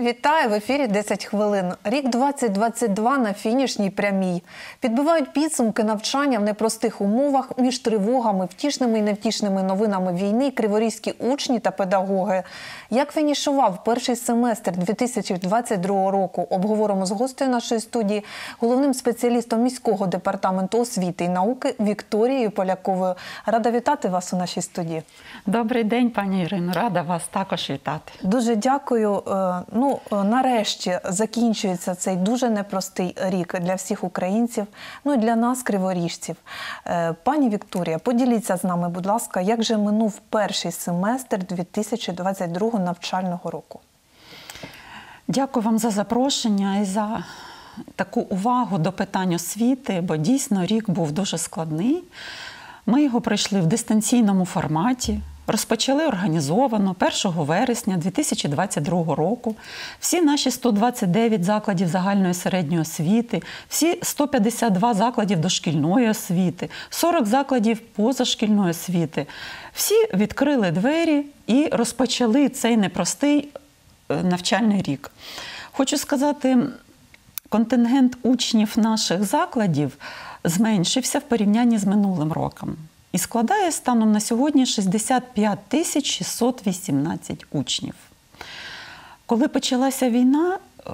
Вітаю в ефірі 10 хвилин. Рік 2022 на фінішній прямій. Підбивають підсумки навчання в непростих умовах між тривогами, втішними і невтішними новинами війни. Криворізькі учні та педагоги. Як фінішував перший семестр 2022 року? Обговоримо з гостею нашої студії, головним спеціалістом міського департаменту освіти і науки Вікторією Поляковою. Рада вітати вас у нашій студії. Добрий день, пані Ірино. Рада вас також вітати. Дуже дякую. Е, Е, нарешті закінчується цей дуже непростий рік для всіх українців, ну і для нас, криворіжців. Е, Пані Вікторія, поділіться з нами, будь ласка, як же минув перший семестр 2022 навчального року? Дякую вам за запрошення і за таку увагу до питань освіти, бо дійсно рік був дуже складний. Ми його пройшли в дистанційному форматі. Розпочали організовано 1 вересня 2022 року. Всі наші 129 закладів загальної середньої освіти, всі 152 закладів дошкільної освіти, 40 закладів позашкільної освіти. Всі відкрили двері і розпочали цей непростий е, навчальний рік. Хочу сказати, контингент учнів наших закладів зменшився в порівнянні з минулим роком і складає станом на сьогодні 65 тисяч 618 учнів. Коли почалася війна, е,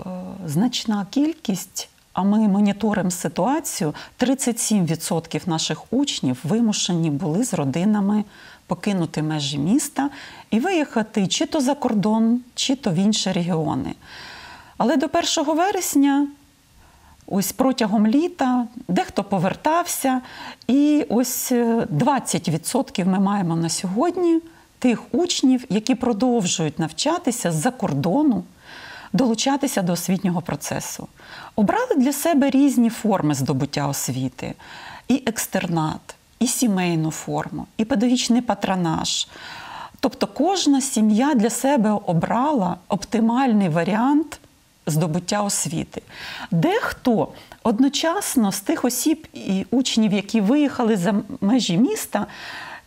значна кількість, а ми моніторимо ситуацію, 37% наших учнів вимушені були з родинами покинути межі міста і виїхати чи то за кордон, чи то в інші регіони. Але до 1 вересня Ось протягом літа дехто повертався, і ось 20% ми маємо на сьогодні тих учнів, які продовжують навчатися з-за кордону, долучатися до освітнього процесу. Обрали для себе різні форми здобуття освіти: і екстернат, і сімейну форму, і педагогічний патронаж. Тобто кожна сім'я для себе обрала оптимальний варіант здобуття освіти. Дехто одночасно з тих осіб і учнів, які виїхали за межі міста.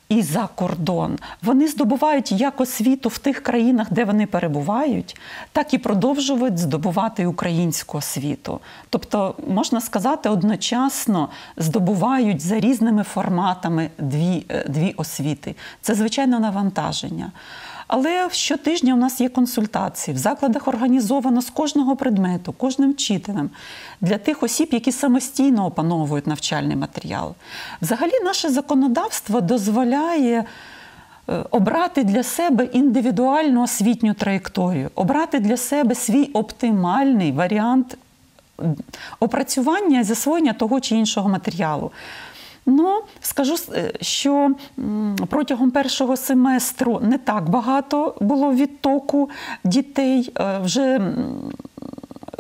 І за кордон вони здобувають як освіту в тих країнах, де вони перебувають, так і продовжують здобувати українську освіту. Тобто, можна сказати, одночасно здобувають за різними форматами дві, е, дві освіти. Це звичайно навантаження. Але щотижня у нас є консультації. В закладах організовано з кожного предмету, кожним вчителем для тих осіб, які самостійно опановують навчальний матеріал. Взагалі, наше законодавство дозволяє. Е, обрати для себе індивідуальну освітню траєкторію, обрати для себе свій оптимальний варіант опрацювання і засвоєння того чи іншого матеріалу. Ну, скажу, е, що протягом першого семестру не так багато було відтоку дітей. Е, вже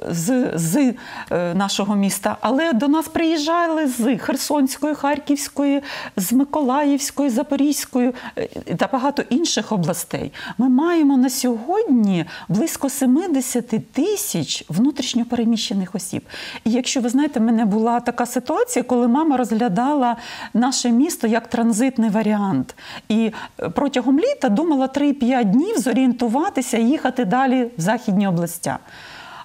з з е, нашого міста, але до нас приїжджали з Херсонської, Харківської, з Миколаївської, Запорізької е, та багато інших областей. Ми маємо на сьогодні близько 70 тисяч внутрішньопереміщених осіб. І якщо ви знаєте, в мене була така ситуація, коли мама розглядала наше місто як транзитний варіант. І е, протягом літа думала 3-5 днів зорієнтуватися і їхати далі в західні областя.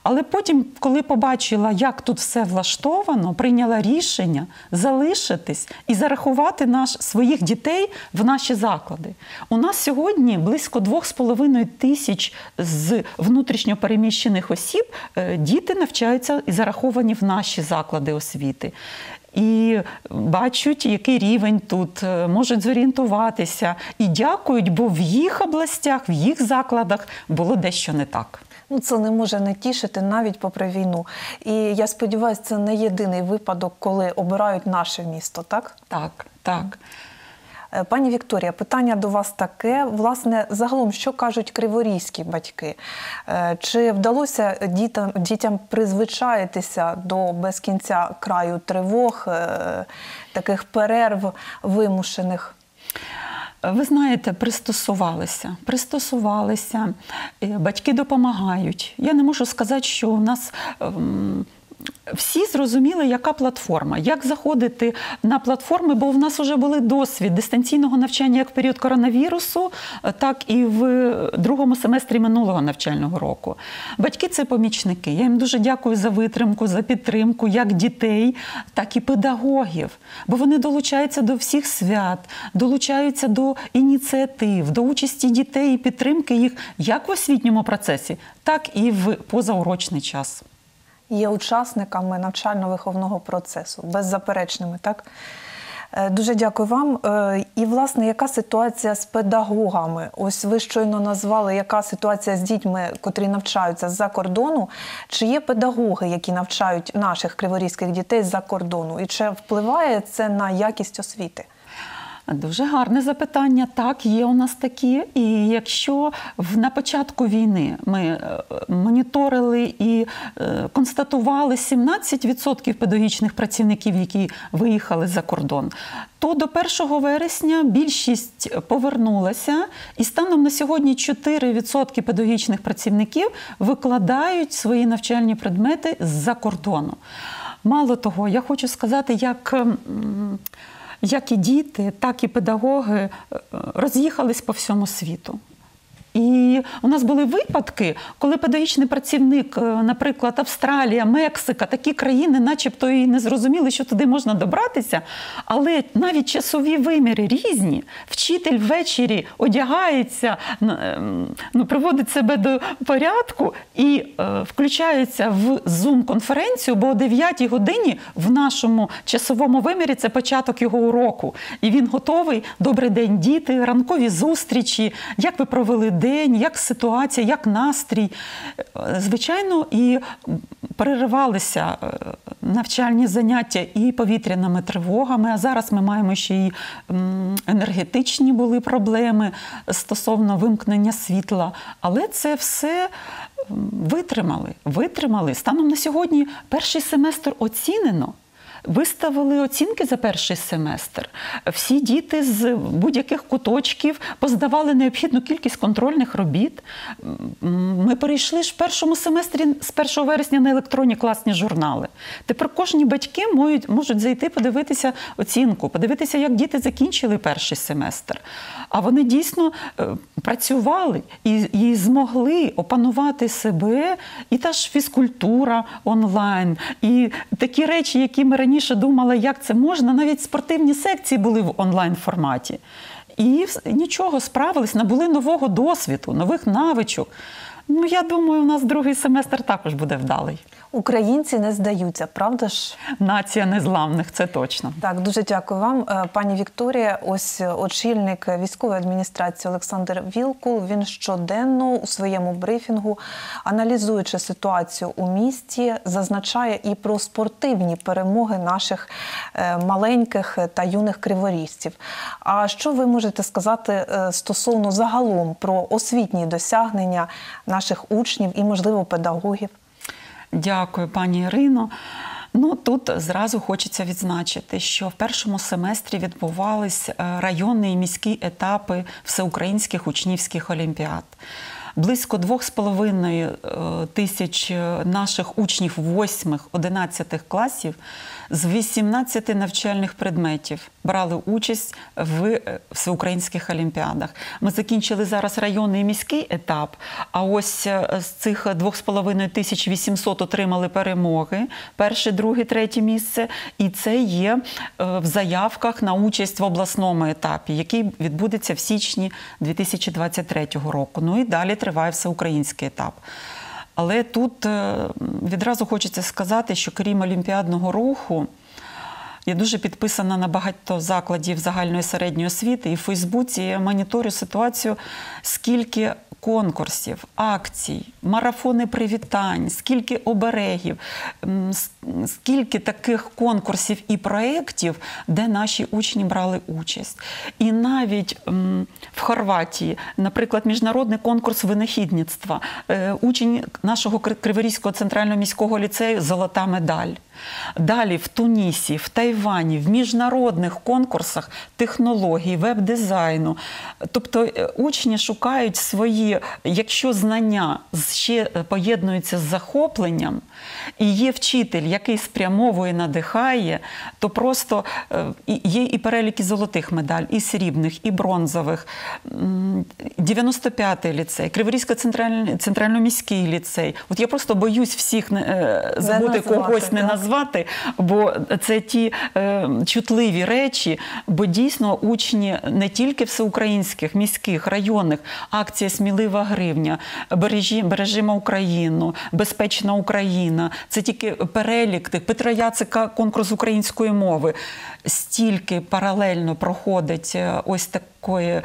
Але потім, коли побачила, як тут все влаштовано, прийняла рішення залишитись і зарахувати наш своїх дітей в наші заклади. У нас сьогодні близько 2,5 тисяч з внутрішньопереміщених осіб е, діти навчаються і зараховані в наші заклади освіти. І бачать, який рівень тут, е, можуть зорієнтуватися і дякують, бо в їх областях, в їх закладах було дещо не так ну це не може не тішити навіть попри війну. І я сподіваюся, це не єдиний випадок, коли обирають наше місто, так? Так, так. Е, пані Вікторія, питання до вас таке. Власне, загалом, що кажуть криворізькі батьки? Е, чи вдалося дітям дітям призвичаїтися до без кінця краю тривог, е, таких перерв вимушених? Ви знаєте, пристосувалися, пристосувалися, батьки допомагають. Я не можу сказати, що у нас ем, всі зрозуміли, яка платформа, як заходити на платформи, бо в нас вже були досвід дистанційного навчання як в період коронавірусу, так і в другому семестрі минулого навчального року. Батьки це помічники. Я їм дуже дякую за витримку, за підтримку як дітей, так і педагогів. Бо вони долучаються до всіх свят, долучаються до ініціатив, до участі дітей і підтримки їх як в освітньому процесі, так і в позаурочний час є учасниками навчально-виховного процесу, беззаперечними, так? Е, дуже дякую вам. Е, і, власне, яка ситуація з педагогами? Ось ви щойно назвали, яка ситуація з дітьми, котрі навчаються з-за кордону. Чи є педагоги, які навчають наших криворізьких дітей з-за кордону? І чи впливає це на якість освіти? Дуже гарне запитання. Так, є у нас такі. І якщо на початку війни ми е, моніторили і е, констатували 17% педагогічних працівників, які виїхали за кордон, то до 1 вересня більшість повернулася, і станом на сьогодні 4% педагогічних працівників викладають свої навчальні предмети з-за кордону. Мало того, я хочу сказати, як як і діти, так і педагоги е, роз'їхались по всьому світу. І у нас були випадки, коли педагогічний працівник, е, наприклад, Австралія, Мексика, такі країни, начебто і не зрозуміли, що туди можна добратися. Але навіть часові виміри різні. Вчитель ввечері одягається, ем, ну, приводить себе до порядку і е, включається в Zoom-конференцію, бо о 9 годині в нашому часовому вимірі це початок його уроку. І він готовий. Добрий день, діти, ранкові зустрічі. Як ви провели день, як ситуація, як настрій. Звичайно, і переривалися е, навчальні заняття і повітряними тривогами. А зараз ми маємо ще й енергетичні були проблеми стосовно вимкнення світла. Але це все витримали. Витримали. Станом на сьогодні перший семестр оцінено. Виставили оцінки за перший семестр. Всі діти з будь-яких куточків поздавали необхідну кількість контрольних робіт. Ми перейшли ж в першому семестрі з 1 вересня на електронні класні журнали. Тепер кожні батьки можуть, зайти, подивитися оцінку, подивитися, як діти закінчили перший семестр. А вони дійсно е, працювали і, і змогли опанувати себе, і та ж фізкультура онлайн, і такі речі, які ми раніше раніше думала, як це можна. Навіть спортивні секції були в онлайн форматі. І нічого справились, набули нового досвіду, нових навичок. Ну, я думаю, у нас другий семестр також буде вдалий. Українці не здаються, правда ж? Нація незламних, це точно. Так, дуже дякую вам, е, пані Вікторія. Ось очільник військової адміністрації Олександр Вілкул. Він щоденно у своєму брифінгу, аналізуючи ситуацію у місті, зазначає і про спортивні перемоги наших е, маленьких та юних криворізців. А що ви можете сказати е, стосовно загалом про освітні досягнення наших учнів і, можливо, педагогів? Дякую, пані Ірино. Ну тут зразу хочеться відзначити, що в першому семестрі відбувались е, районні і міські етапи всеукраїнських учнівських олімпіад. Близько 2,5 е, тисяч е, наших учнів 8-11 класів з 18 навчальних предметів брали участь в е, всеукраїнських олімпіадах. Ми закінчили зараз районний і міський етап. А ось з цих 2,5 тисяч 800 отримали перемоги: перше, друге, третє місце. І це є в заявках на участь в обласному етапі, який відбудеться в січні 2023 року. Ну і далі триває всеукраїнський етап. Але тут е, відразу хочеться сказати, що крім олімпіадного руху, я дуже підписана на багато закладів загальної середньої освіти і в Фейсбуці моніторю ситуацію, скільки конкурсів, акцій, марафони привітань, скільки оберегів, скільки таких конкурсів і проєктів, де наші учні брали участь. І навіть в Хорватії, наприклад, міжнародний конкурс винахідництва, е, учень нашого Криворізького центрального міського ліцею Золота медаль. Далі в Тунісі, в Тайвані, в міжнародних конкурсах технологій, веб-дизайну. Тобто е, учні шукають свої, якщо знання ще поєднуються з захопленням, і є вчитель, який спрямовує, надихає, то просто е, є і переліки золотих медаль, і срібних, і бронзових. 95-й ліцей, Криворізько центральний центрально-міський ліцей. От я просто боюсь всіх е, забути когось не так. Назвати, бо це ті е, чутливі речі, бо дійсно учні не тільки всеукраїнських, міських, районних, акція Смілива гривня, бережі, бережімо Україну, безпечна Україна. Це тільки перелік тих Петра Яцика, конкурс української мови. Стільки паралельно проходить е, ось такої е,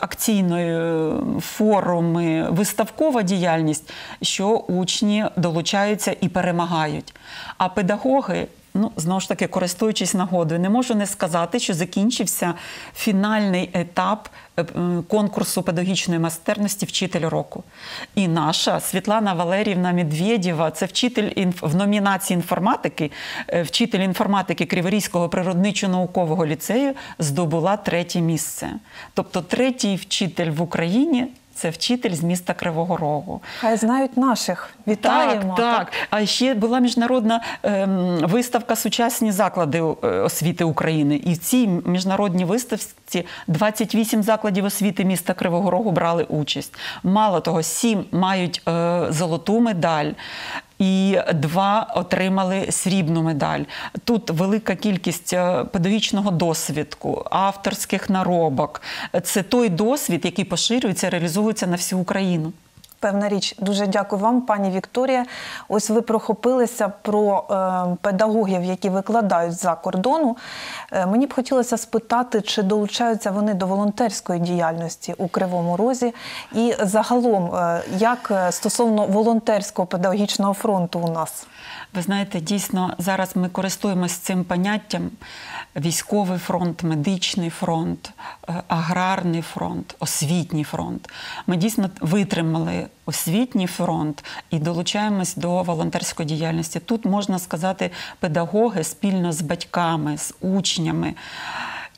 акційної форуми, виставкова діяльність, що учні долучаються і перемагають. А педагоги. Ну, знову ж таки, користуючись нагодою, не можу не сказати, що закінчився фінальний етап е, конкурсу педагогічної майстерності Вчитель року. І наша Світлана Валерівна Медведєва, це вчитель інф- в номінації інформатики, е, вчитель інформатики Криворізького природничо-наукового ліцею, здобула третє місце. Тобто, третій вчитель в Україні. Це вчитель з міста Кривого Рогу. Хай знають наших. Вітаємо. Так, так. А ще була міжнародна ем, виставка Сучасні заклади е, освіти України. І в цій міжнародній виставці 28 закладів освіти міста Кривого Рогу брали участь. Мало того, сім мають е, золоту медаль. І два отримали срібну медаль. Тут велика кількість е, педагогічного досвідку, авторських наробок. Це той досвід, який поширюється, реалізовується на всю Україну. Певна річ, дуже дякую вам, пані Вікторія. Ось ви прохопилися про е, педагогів, які викладають за кордону. Е, мені б хотілося спитати, чи долучаються вони до волонтерської діяльності у Кривому Розі, і загалом, е, як е, стосовно волонтерського педагогічного фронту у нас. Ви знаєте, дійсно зараз ми користуємося цим поняттям: військовий фронт, медичний фронт, е, аграрний фронт, освітній фронт. Ми дійсно витримали освітній фронт і долучаємось до волонтерської діяльності. Тут можна сказати, педагоги спільно з батьками, з учнями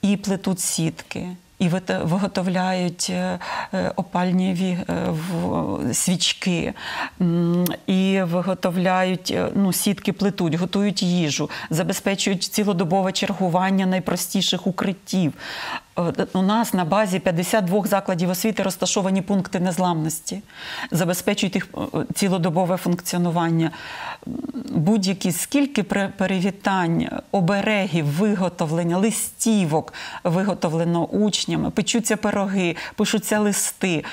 і плетуть сітки. І виготовляють е, е, опальні е, свічки, і виготовляють ну, сітки плетуть, готують їжу, забезпечують цілодобове чергування найпростіших укриттів. Е, У нас на базі 52 закладів освіти розташовані пункти незламності, забезпечують їх е, цілодобове функціонування. Будь-які скільки перевітань, оберегів, виготовлення, листівок виготовлено учнями, печуться пироги, пишуться листи.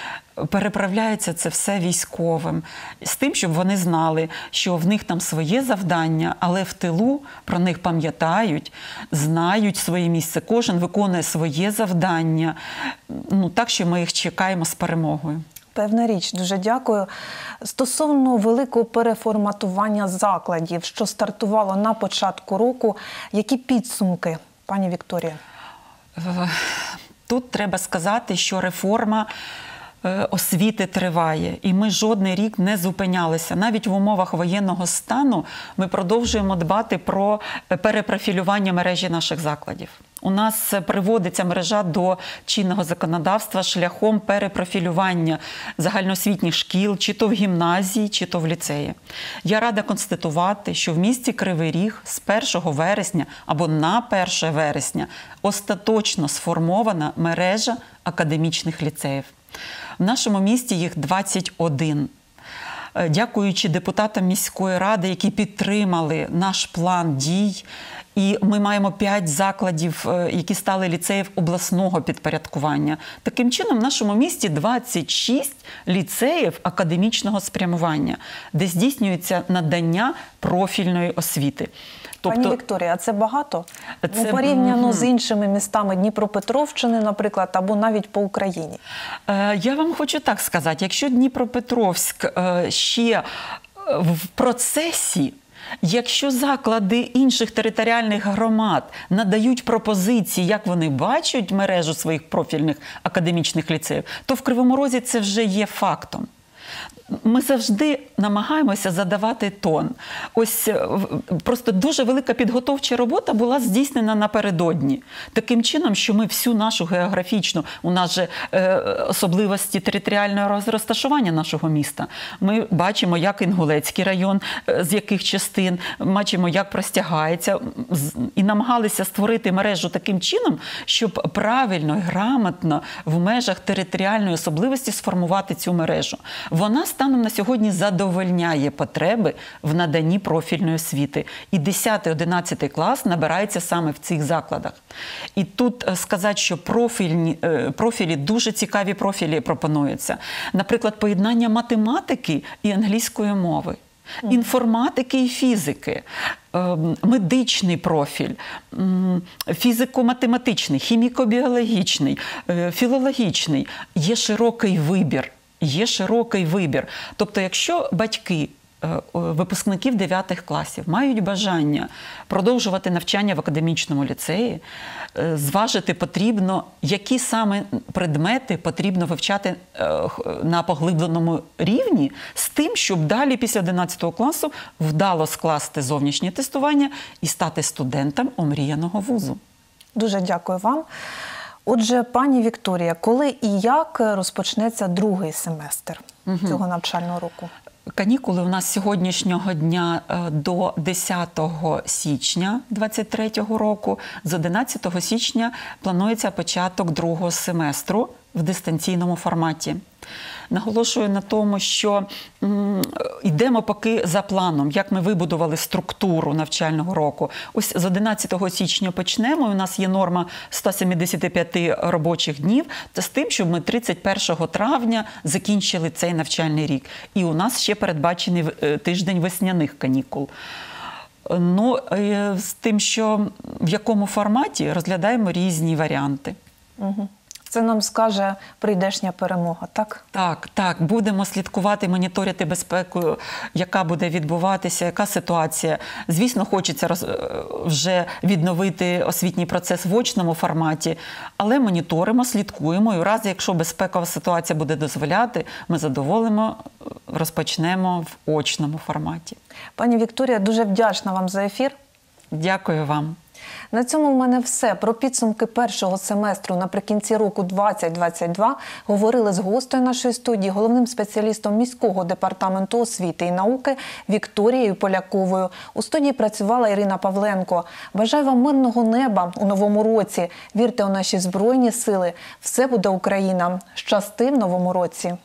Переправляється це все військовим з тим, щоб вони знали, що в них там своє завдання, але в тилу про них пам'ятають, знають своє місце. Кожен виконує своє завдання. Ну так що ми їх чекаємо з перемогою. Певна річ, дуже дякую. Стосовно великого переформатування закладів, що стартувало на початку року, які підсумки, пані Вікторія? Тут треба сказати, що реформа освіти триває, і ми жодний рік не зупинялися. Навіть в умовах воєнного стану ми продовжуємо дбати про е, перепрофілювання мережі наших закладів. У нас е, приводиться мережа до чинного законодавства шляхом перепрофілювання загальноосвітніх шкіл, чи то в гімназії, чи то в ліцеї. Я рада констатувати, що в місті Кривий Ріг з 1 вересня або на 1 вересня остаточно сформована мережа академічних ліцеїв. В нашому місті їх 21. Е, Дякуючи депутатам міської ради, які підтримали наш план дій. І ми маємо п'ять закладів, е, які стали ліцеїв обласного підпорядкування. Таким чином, в нашому місті 26 ліцеїв академічного спрямування, де здійснюється надання профільної освіти. Пані Вікторія, а це багато? Це- ну, порівняно Мгм. з іншими містами Дніпропетровщини, наприклад, або навіть по Україні. Е, Я вам хочу так сказати: якщо Дніпропетровськ е, ще е, в процесі. Якщо заклади інших територіальних громад надають пропозиції, як вони бачать мережу своїх профільних академічних ліцеїв, то в Кривому Розі це вже є фактом. Ми завжди намагаємося задавати тон. Ось е, просто дуже велика підготовча робота була здійснена напередодні. Таким чином, що ми всю нашу географічну, у нас же е, особливості територіального розташування нашого міста. Ми бачимо, як Інгулецький район, е, з яких частин, бачимо, як простягається, і намагалися створити мережу таким чином, щоб правильно і грамотно в межах територіальної особливості сформувати цю мережу. Вона станом на сьогодні задовольняє потреби в наданні профільної освіти. І 10-11 клас набирається саме в цих закладах. І тут е, сказати, що профільні, е, профілі, дуже цікаві профілі пропонуються. Наприклад, поєднання математики і англійської мови. Інформатики і фізики, е, медичний профіль, фізико-математичний, хіміко-біологічний, е, філологічний. Є широкий вибір. Є широкий вибір. Тобто, якщо батьки е, випускників 9 класів мають бажання продовжувати навчання в академічному ліцеї, е, зважити потрібно, які саме предмети потрібно вивчати е, на поглибленому рівні, з тим, щоб далі після 11 класу вдало скласти зовнішнє тестування і стати студентом омріяного вузу. Дуже дякую вам. Отже, пані Вікторія, коли і як розпочнеться другий семестр цього навчального року? Канікули у нас сьогоднішнього дня е, до 10 січня 2023 року. З 11 січня планується початок другого семестру в дистанційному форматі. Наголошую на тому, що йдемо поки за планом, як ми вибудували структуру навчального року. Ось з 11 січня почнемо. У нас є норма 175 робочих днів, та з тим, щоб ми 31 травня закінчили цей навчальний рік. І у нас ще передбачений е, тиждень весняних канікул. Ну, е, з тим, що в якому форматі розглядаємо різні варіанти. Угу. Це нам скаже прийдешня перемога, так? Так, так, будемо слідкувати, моніторити безпеку, яка буде відбуватися, яка ситуація. Звісно, хочеться роз, е, вже відновити освітній процес в очному форматі, але моніторимо, слідкуємо. І в разі, якщо безпекова ситуація буде дозволяти, ми задоволимо, е, розпочнемо в очному форматі. Пані Вікторія, дуже вдячна вам за ефір. Дякую вам. На цьому в мене все. Про підсумки першого семестру наприкінці року 2022 говорили з гостею нашої студії, головним спеціалістом міського департаменту освіти і науки Вікторією Поляковою. У студії працювала Ірина Павленко. Бажаю вам мирного неба у новому році. Вірте у наші збройні сили. Все буде Україна. Щасти в новому році.